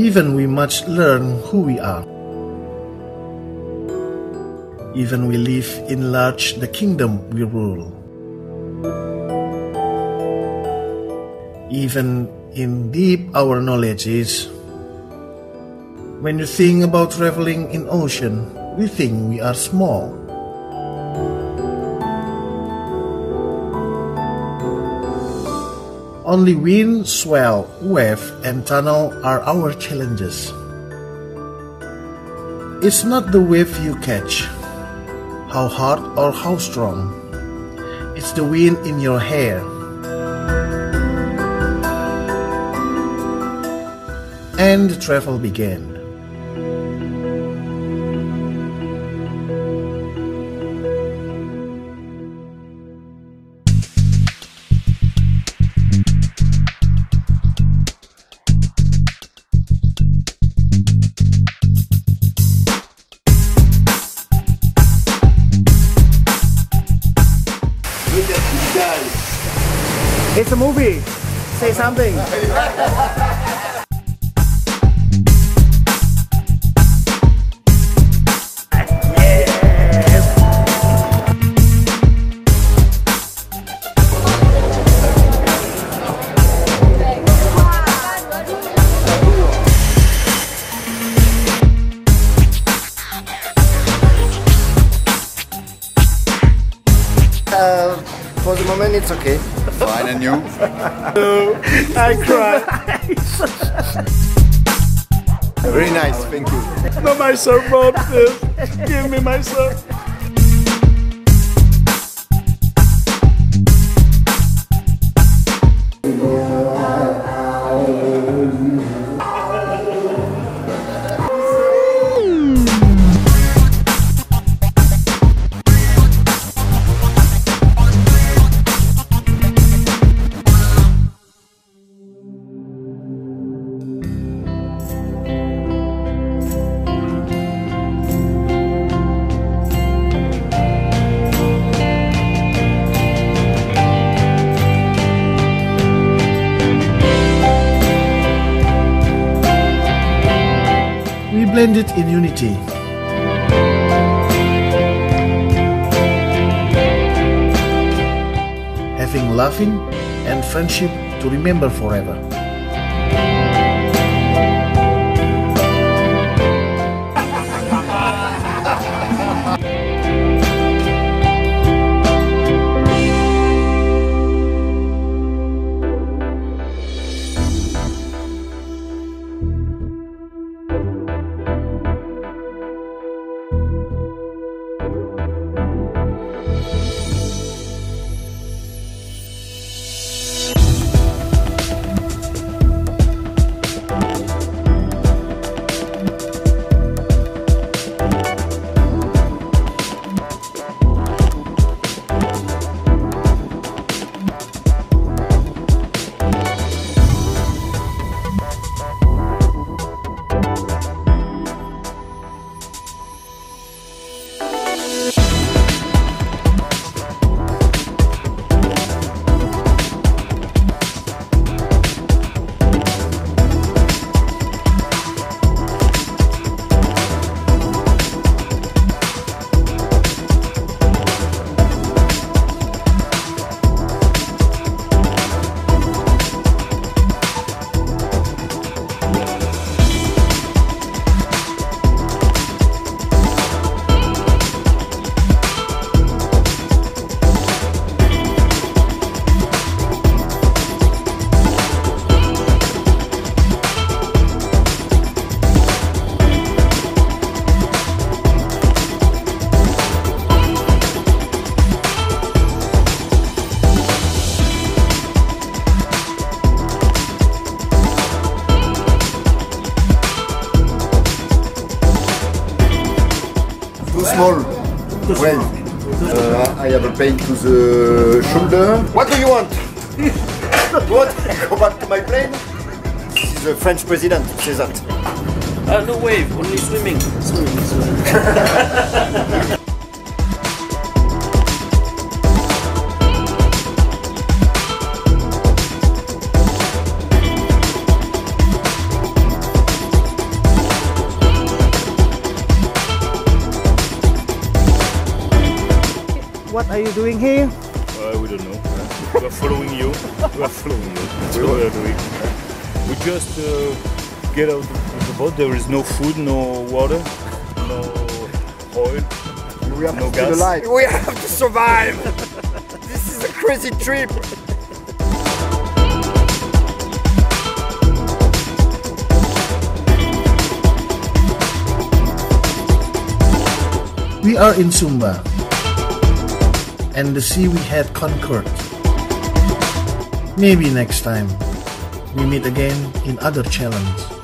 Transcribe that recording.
Even we must learn who we are. Even we live in large the kingdom we rule. Even in deep our knowledge is. When you think about traveling in ocean, we think we are small. Only wind, swell, wave, and tunnel are our challenges. It's not the wave you catch, how hard or how strong. It's the wind in your hair. And the travel began. It's a movie. Say something. For the moment, it's okay. Fine, and you? no, I cry. Very nice, thank you. no, my surfboard, please. Give me my surf. We blended in unity. Having laughing and friendship to remember forever. Small. Well, uh, I have a pain to the shoulder. What do you want? you want to go back to my plane? This is the French president who says that. Uh, no wave, only swimming. Swimming, swimming. what are you doing here? Uh, we don't know. we are following you. We are following you. That's what we are doing. We just uh, get out of the boat. There is no food, no water, no oil. We have No to stay gas. alive. We have to survive. this is a crazy trip. We are in Sumba, and the sea we had conquered. Maybe next time we meet again in other challenge.